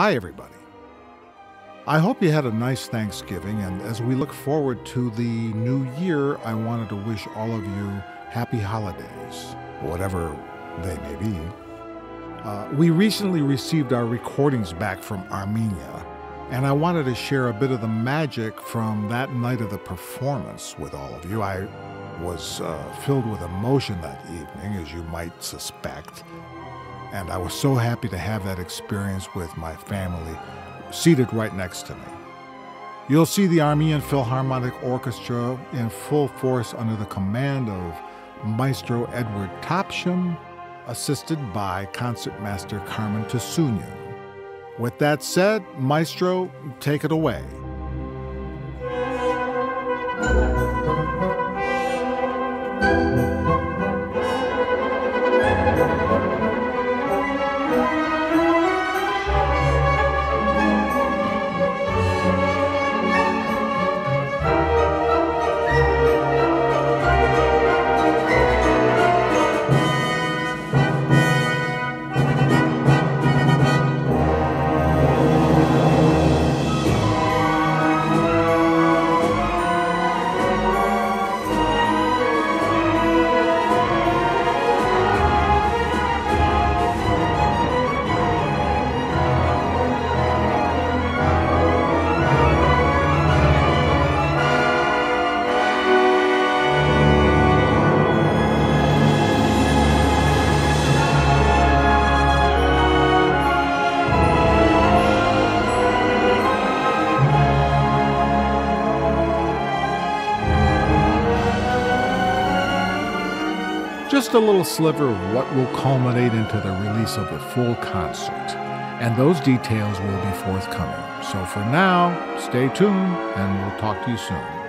Hi, everybody. I hope you had a nice Thanksgiving, and as we look forward to the new year, I wanted to wish all of you happy holidays, whatever they may be. Uh, we recently received our recordings back from Armenia, and I wanted to share a bit of the magic from that night of the performance with all of you. I was uh, filled with emotion that evening, as you might suspect, and I was so happy to have that experience with my family seated right next to me. You'll see the Armenian Philharmonic Orchestra in full force under the command of Maestro Eduard Topchjan, assisted by Concertmaster Karmen Tosunyan. With that said, Maestro, take it away. Just a little sliver of what will culminate into the release of the full concert. And those details will be forthcoming. So for now, stay tuned and we'll talk to you soon.